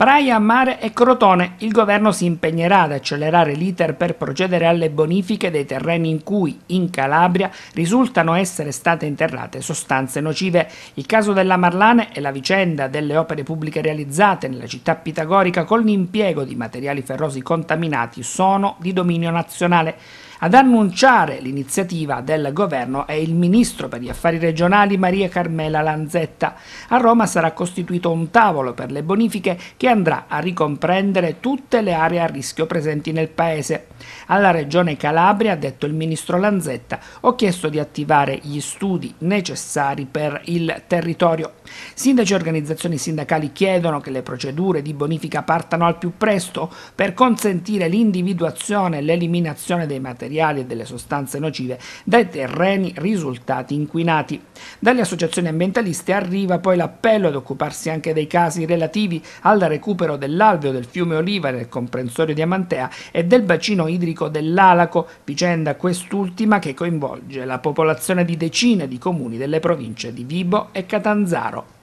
Praia, Mare e Crotone. Il governo si impegnerà ad accelerare l'iter per procedere alle bonifiche dei terreni in cui, in Calabria, risultano essere state interrate sostanze nocive. Il caso della Marlane è la vicenda delle opere pubbliche realizzate nella città pitagorica con l'impiego di materiali ferrosi contaminati sono di dominio nazionale. Ad annunciare l'iniziativa del governo è il ministro per gli affari regionali Maria Carmela Lanzetta. A Roma sarà costituito un tavolo per le bonifiche che andrà a ricomprendere tutte le aree a rischio presenti nel paese. Alla regione Calabria, ha detto il ministro Lanzetta, ho chiesto di attivare gli studi necessari per il territorio. Sindaci e organizzazioni sindacali chiedono che le procedure di bonifica partano al più presto per consentire l'individuazione e l'eliminazione dei materiali materiali e delle sostanze nocive dai terreni risultati inquinati. Dalle associazioni ambientaliste arriva poi l'appello ad occuparsi anche dei casi relativi al recupero dell'alveo del fiume Oliva nel comprensorio di Amantea e del bacino idrico dell'Alaco, vicenda quest'ultima che coinvolge la popolazione di decine di comuni delle province di Vibo e Catanzaro.